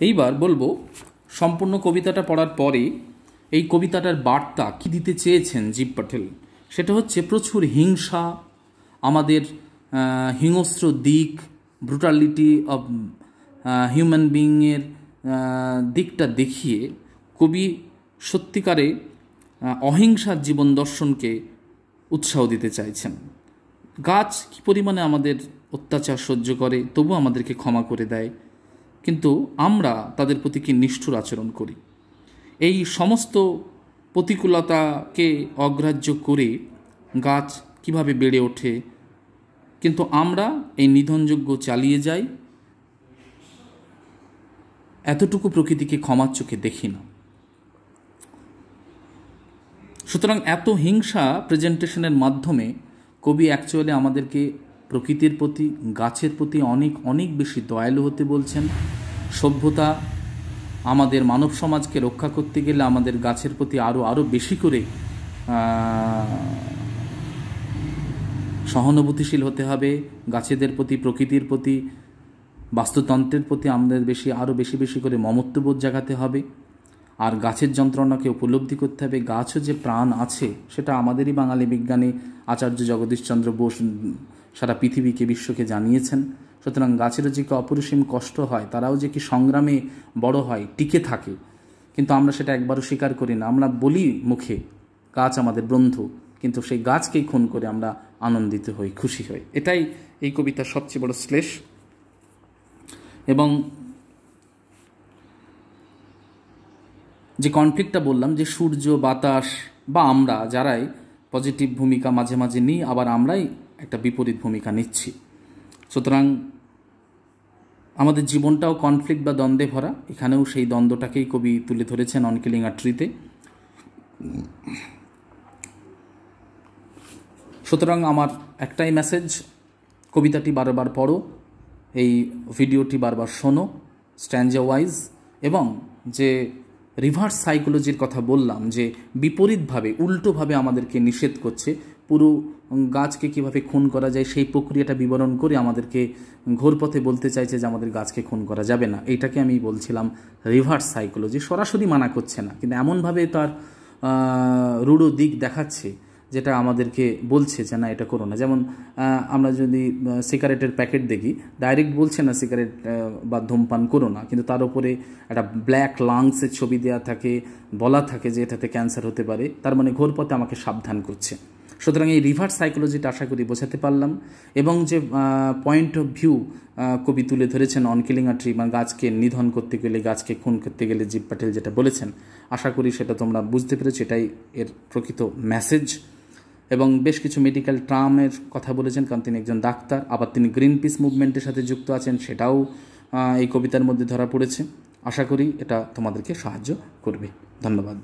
এইবার বলব, সম্পূর্ণ কবিতাটা পড়ার পরে এই কবিতাটার বার্তা কি দিতে চেয়েছেন জীব পাটেল? সেটা হচ্ছে, প্রচুর হিংসা, আমাদের হিংস্র দিক ব্রুটালিটি অব হিউম্যান বিইংয়ের দিকটা দেখিয়ে কবি সত্যিকারে অহিংসার জীবন দর্শনকে উৎসাহ দিতে চাইছেন। গাছ কি পরিমাণে আমাদের অত্যাচার সহ্য করে তবু আমাদেরকে ক্ষমা করে দেয়। কিন্তু আমরা তাদের প্রতি কি নিষ্ঠুর আচরণ করি? এই সমস্ত প্রতিকূলতাকে অগ্রাহ্য করে গাছ কীভাবে বেড়ে ওঠে? কিন্তু আমরা এই নিধনযোগ্য চালিয়ে যাই। এতটুকু প্রকৃতিকে ক্ষমার চোখে দেখি না। সুতরাং এত হিংসা প্রেজেন্টেশনের মাধ্যমে কবি অ্যাকচুয়ালি আমাদেরকে প্রকৃতির প্রতি, গাছের প্রতি অনেক অনেক বেশি দয়ালু হতে বলছেন। সভ্যতা আমাদের মানব সমাজকে রক্ষা করতে গেলে আমাদের গাছের প্রতি আরও আরও বেশি করে সহানুভূতিশীল হতে হবে। গাছেদের প্রতি, প্রকৃতির প্রতি, বাস্তুতন্ত্রের প্রতি আমাদের বেশি আরও বেশি বেশি করে মমত্ববোধ জাগাতে হবে। আর গাছের যন্ত্রণাকে উপলব্ধি করতে হবে। গাছও যে প্রাণ আছে, সেটা আমাদেরই বাঙালি বিজ্ঞানী আচার্য জগদীশচন্দ্র বোস সারা পৃথিবীকে বিশ্বকে জানিয়েছেন। সুতরাং গাছেরও যে কি অপরিসীম কষ্ট হয়, তারাও যে কি সংগ্রামে বড় হয়, টিকে থাকে। কিন্তু আমরা সেটা একবারও স্বীকার করি না। আমরা বলি মুখে, গাছ আমাদের বন্ধু। কিন্তু সেই গাছকেই খুন করে আমরা আনন্দিত হই, খুশি হই। এটাই এই কবিতার সবচেয়ে বড় শ্লেষ। এবং যে কনফ্লিক্টটা বললাম, যে সূর্য, বাতাস বা আমরা যারাই পজিটিভ ভূমিকা মাঝে মাঝে নিই, আবার আমরাই একটা বিপরীত ভূমিকা নিচ্ছি। সুতরাং আমাদের জীবনটাও কনফ্লিক্ট বা দ্বন্দ্বে ভরা। এখানেও সেই দ্বন্দ্বটাকেই কবি তুলে ধরেছেন অনকিলিং আর ট্রিতে সুতরাং আমার একটাই মেসেজ কবিতাটি বারবার পড়ো, এই ভিডিওটি বারবার শোনো স্ট্যান্ডা ওয়াইজ এবং যে রিভার্স সাইকোলজির কথা বললাম, যে বিপরীতভাবে, উল্টোভাবে আমাদেরকে নিষেধ করছে পুরো গাছকে কীভাবে খুন করা যায় সেই প্রক্রিয়াটা বিবরণ করে আমাদেরকে ঘোরপথে বলতে চাইছে যে আমাদের গাছকে খুন করা যাবে না। এইটাকে আমি বলছিলাম রিভার্স সাইকোলজি। সরাসরি মানা করছে না, কিন্তু এমনভাবে তার রূঢ় দিক দেখাচ্ছে যেটা আমাদেরকে বলছে যে না, এটা করো না। যেমন আমরা যদি সিগারেটের প্যাকেট দেখি, ডাইরেক্ট বলছে না সিগারেট বা ধূমপান করো না, কিন্তু তার উপরে একটা ব্ল্যাক লাংসের ছবি দেওয়া থাকে, বলা থাকে যে এটাতে ক্যান্সার হতে পারে। তার মানে ঘোর পথে আমাকে সাবধান করছে। সুতরাং এই রিভার্স সাইকোলজিটা আশা করি বোঝাতে পারলাম। এবং যে পয়েন্ট অফ ভিউ কবি তুলে ধরেছেন অনকিলিং আ ট্রি বা গাছকে নিধন করতে গেলে, গাছকে খুন করতে গেলে জীব পাটেল যেটা বলেছেন, আশা করি সেটা তোমরা বুঝতে পেরেছ, এটাই এর প্রকৃত মেসেজ এবং বেশ কিছু মেডিকেল ট্রামের কথা বলেছেন, কারণ তিনি একজন ডাক্তার, আবার তিনি গ্রিন পিস মুভমেন্টের সাথে যুক্ত আছেন, সেটাও এই কবিতার মধ্যে ধরা পড়েছে। আশা করি এটা তোমাদেরকে সাহায্য করবে। ধন্যবাদ।